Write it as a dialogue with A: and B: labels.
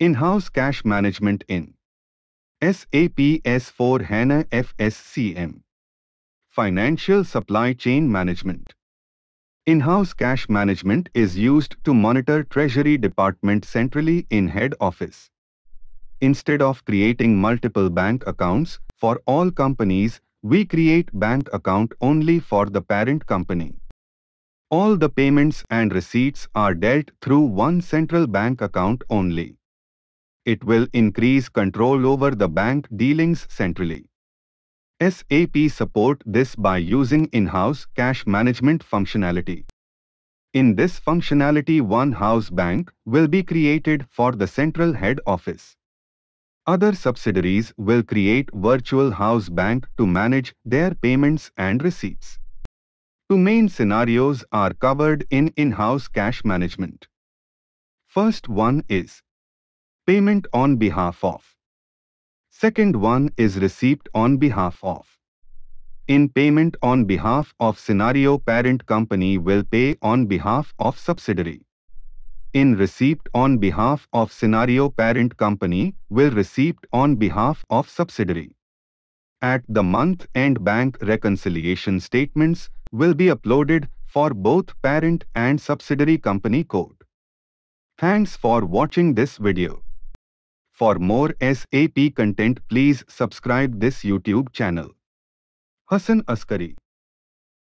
A: In-house cash management in SAP S4 HANA FSCM. Financial supply chain management. In-house cash management is used to monitor Treasury Department centrally in head office. Instead of creating multiple bank accounts for all companies, we create bank account only for the parent company. All the payments and receipts are dealt through one central bank account only. It will increase control over the bank dealings centrally. SAP support this by using in-house cash management functionality. In this functionality one house bank will be created for the central head office. Other subsidiaries will create virtual house bank to manage their payments and receipts. Two main scenarios are covered in in-house cash management. First one is payment on behalf of. Second one is receipt on behalf of. In payment on behalf of scenario parent company will pay on behalf of subsidiary. In receipt on behalf of scenario parent company will receipt on behalf of subsidiary. At the month end bank reconciliation statements will be uploaded for both parent and subsidiary company code. Thanks for watching this video. For more SAP content please subscribe this YouTube channel. Hassan Askari